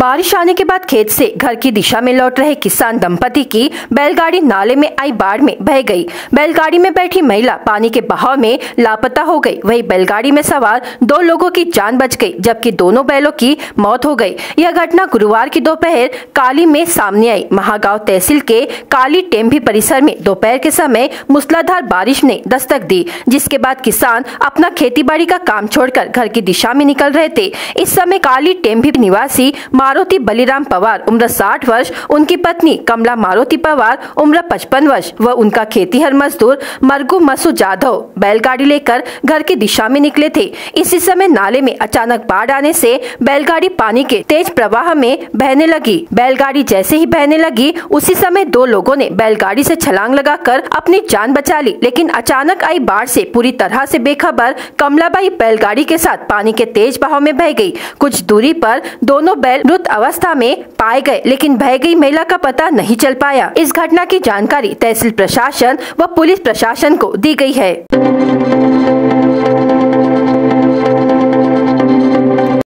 बारिश आने के बाद खेत से घर की दिशा में लौट रहे किसान दंपति की बैलगाड़ी नाले में आई बाढ़ में बह गई। बैलगाड़ी में बैठी महिला पानी के बहाव में लापता हो गई। वही बैलगाड़ी में सवार दो लोगों की जान बच गई, जबकि दोनों बैलों की मौत हो गई। यह घटना गुरुवार की दोपहर काली में सामने आई। महागांव तहसील के काली टेम्भी परिसर में दोपहर के समय मूसलाधार बारिश ने दस्तक दी, जिसके बाद किसान अपना खेती का काम छोड़कर घर की दिशा में निकल रहे थे। इस समय काली टेम्भी निवासी मारुति बलिराम पवार, उम्र 60 वर्ष, उनकी पत्नी कमला मारुति पवार, उम्र 55 वर्ष, व उनका खेतीहर मजदूर मरगू मसू जाधव बैलगाड़ी लेकर घर की दिशा में निकले थे। इसी समय नाले में अचानक बाढ़ आने से बैलगाड़ी पानी के तेज प्रवाह में बहने लगी। बैलगाड़ी जैसे ही बहने लगी, उसी समय दो लोगों ने बैलगाड़ी से छलांग लगाकर अपनी जान बचा ली, लेकिन अचानक आई बाढ़ से पूरी तरह से बेखबर कमलाबाई बैलगाड़ी के साथ पानी के तेज बहाव में बह गई। कुछ दूरी पर दोनों बैल मृत अवस्था में पाए गए, लेकिन बह गई महिला का पता नहीं चल पाया। इस घटना की जानकारी तहसील प्रशासन व पुलिस प्रशासन को दी गई है।